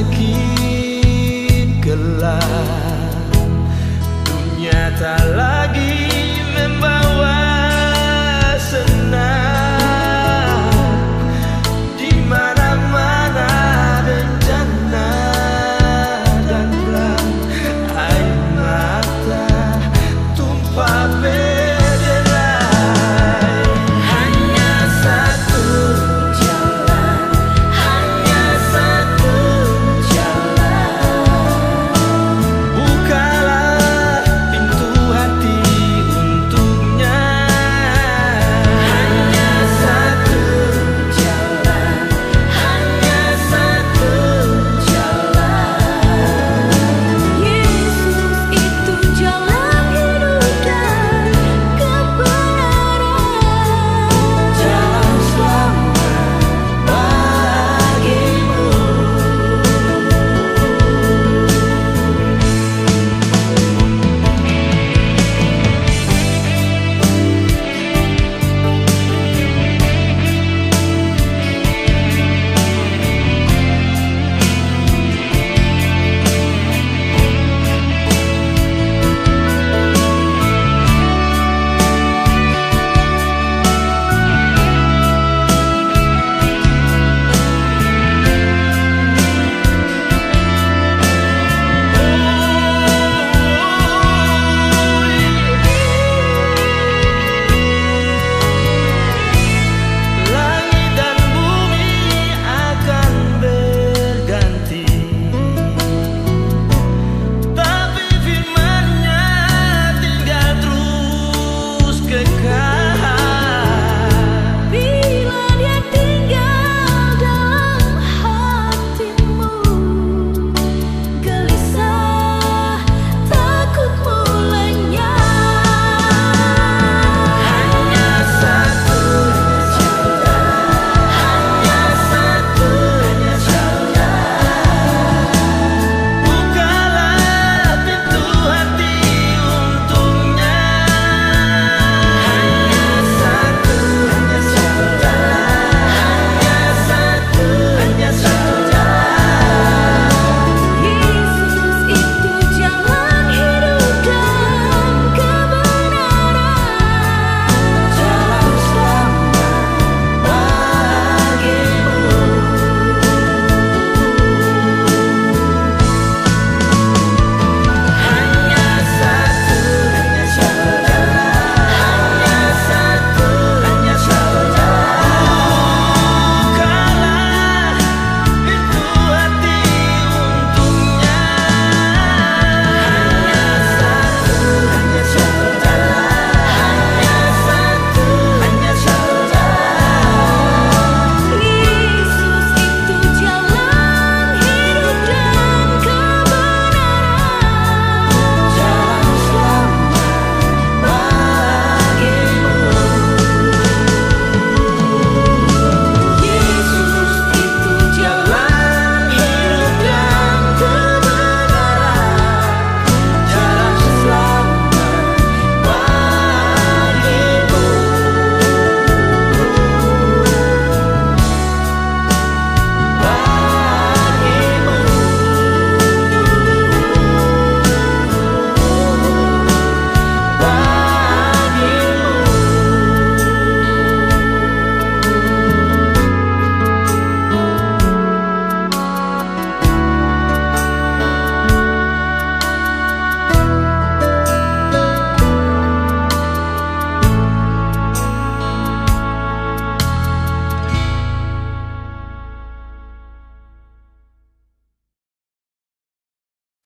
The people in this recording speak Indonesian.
semakin gelap. Dunia tak lagi